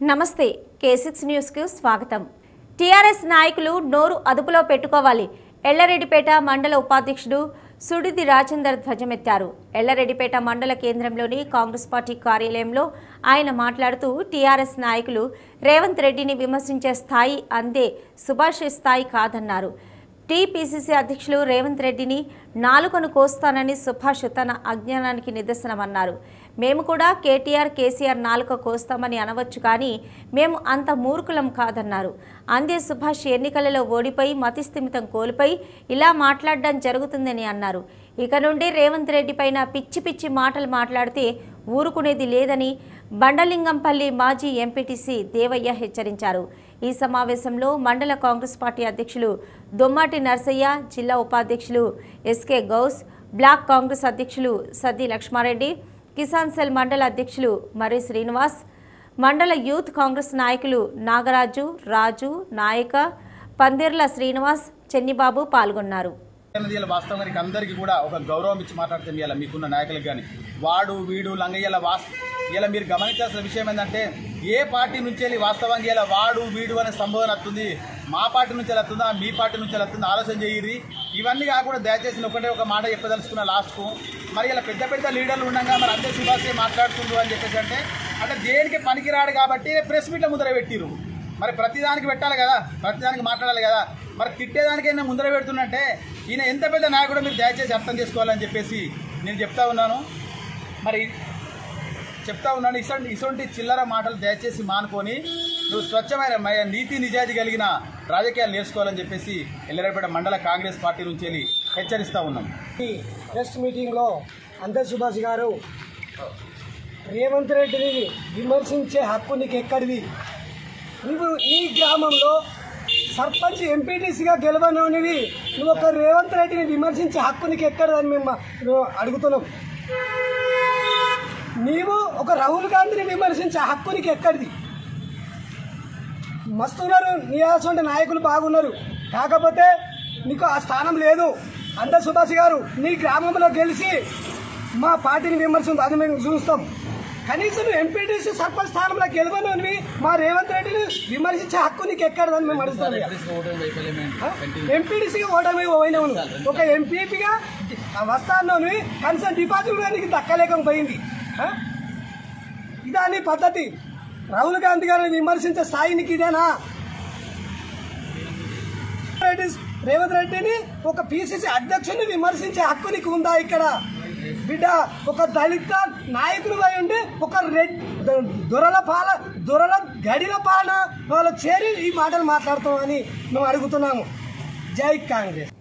నమస్తే కే సిక్స్ న్యూస్కు స్వాగతం. టీఆర్ఎస్ నాయకులు నోరు అదుపులో పెట్టుకోవాలి. ఎల్లారెడ్డిపేట మండల ఉపాధ్యక్షుడు సుడిది రాజేందర్ ధ్వజమెత్తారు. ఎల్లరెడ్డిపేట మండల కేంద్రంలోని కాంగ్రెస్ పార్టీ కార్యాలయంలో ఆయన మాట్లాడుతూ టీఆర్ఎస్ నాయకులు రేవంత్ రెడ్డిని విమర్శించే స్థాయి అందే సుభాష్ స్థాయి కాదన్నారు. టీపీసీసీ అధ్యక్షులు రేవంత్ రెడ్డిని నాలుకను కోస్తానని సుభాష్ తన అజ్ఞానానికి నిదర్శనమన్నారు. మేము కూడా కేటీఆర్ కేసీఆర్ నాలుక కోస్తామని అనవచ్చు కానీ మేము అంత మూర్ఖులం కాదన్నారు. అందే సుభాష్ ఎన్నికలలో ఓడిపోయి మతిస్థిమితం కోల్పోయి ఇలా మాట్లాడడం జరుగుతుందని అన్నారు. ఇక నుండి రేవంత్ రెడ్డి పైన పిచ్చి పిచ్చి మాటలు మాట్లాడితే ఊరుకునేది లేదని బండలింగంపల్లి మాజీ ఎంపీటీసీ దేవయ్య హెచ్చరించారు. ఈ సమావేశంలో మండల కాంగ్రెస్ పార్టీ అధ్యక్షులు దొమ్మాటి నర్సయ్య జిల్లా ఉపాధ్యక్షులు ఎస్కే గౌస్ బ్లాక్ కాంగ్రెస్ అధ్యక్షులు సద్ది లక్ష్మారెడ్డి కిసాన్ సెల్ మండల అధ్యక్షులు మరి శ్రీనివాస్ మండల యూత్ కాంగ్రెస్ నాయకులు నాగరాజు రాజు నాయక పందిర్ల శ్రీనివాస్ చెన్నిబాబు పాల్గొన్నారు. అన్నది ఇలా వాస్తవానికి అందరికీ కూడా ఒక గౌరవం ఇచ్చి మాట్లాడుతుంది ఇలా మీకున్న నాయకులకు కానీ వాడు వీడు లంగయ్యల వాస్ ఇలా మీరు గమనించాల్సిన విషయం ఏంటంటే ఏ పార్టీ నుంచి వెళ్ళి వాస్తవంగా ఇలా వాడు వీడు అనే సంబోధన వస్తుంది మా పార్టీ నుంచి వస్తుందా మీ పార్టీ నుంచి వస్తుందా ఆలోచన చేయరు ఇవన్నీ కాకుండా దయచేసి ఒకటే ఒక మాట చెప్పదలుచుకున్న లాస్ట్కు మరి ఇలా పెద్ద పెద్ద లీడర్లు ఉండగా మరి అంతే సుభాషే మాట్లాడుతుండ్రు అని చెప్పేసి అంటే అంటే దేనికి పనికిరాడు కాబట్టి ప్రెస్ మీట్ల ముద్ర పెట్టిరు మరి ప్రతిదానికి పెట్టాలి కదా ప్రతిదానికి మాట్లాడాలి కదా మరి తిట్టేదానికైనా ముందర పెడుతున్నట్టే ఈయన ఎంత పెద్ద నాయకుడు మీరు దయచేసి అర్థం చేసుకోవాలని చెప్పేసి నేను చెప్తా ఉన్నాను. మరి చెప్తా ఉన్నాను. ఇసంటి ఇసొంటి చిల్లర మాటలు దయచేసి మానుకొని నువ్వు స్వచ్ఛమైన నీతి నిజాయితీ కలిగిన రాజకీయాలు నేర్చుకోవాలని చెప్పేసి ఎల్లరేపేట మండల కాంగ్రెస్ పార్టీ నుంచి వెళ్ళి ఉన్నాం. ఈ ప్రెస్ మీటింగ్లో అందర్ సుభాష్ గారు రేవంత్ రెడ్డిని విమర్శించే హక్కు నీకు ఎక్కడిది నువ్వు ఈ గ్రామంలో సర్పంచ్ ఎంపీటీసీగా గెలవనోనివి నువ్వు ఒక రేవంత్ రెడ్డిని విమర్శించే హక్కు నీకు ఎక్కడదని మేము అడుగుతున్నాం. నీవు ఒక రాహుల్ గాంధీని విమర్శించే హక్కు నీకు ఎక్కడిది? మస్తు ఉన్నారు నీ నాయకులు బాగున్నారు. కాకపోతే నీకు ఆ స్థానం లేదు. అంత సుభాష్ గారు నీ గ్రామంలో గెలిచి మా పార్టీని విమర్శించు అది మేము చూస్తాం. కనీసం ఎంపీటీసీ సర్పంచ్ స్థానంలో గెలవను మా రేవంత్ రెడ్డిని విమర్శించే హక్కు నీకు ఎక్కడదని మేము అడుగుతాం ఎంపీటీసీగా ఓటమి పోయినావు. ఒక ఎంపీపీగా వస్తాను కనీసం డిపాజిట్ కూడా నీకు దక్కలేకపోయింది. ఆ? ఇదా నీ పద్ధతి. రాహుల్ గాంధీ గారిని విమర్శించే స్థాయి నీకు ఇదేనా? రేవంత్ రెడ్డిని ఒక పిసిసి అధ్యక్షుని విమర్శించే హక్కు నీకు ఉందా ఇక్కడ? బిడ్డ ఒక దళిత నాయకుడు అయి ఉండి ఒక రెడ్ దొరల పాల దొరల గడిల పాలన వాళ్ళు చేరి ఈ మాటలు మాట్లాడతామని మేము అడుగుతున్నాము. జై కాంగ్రెస్.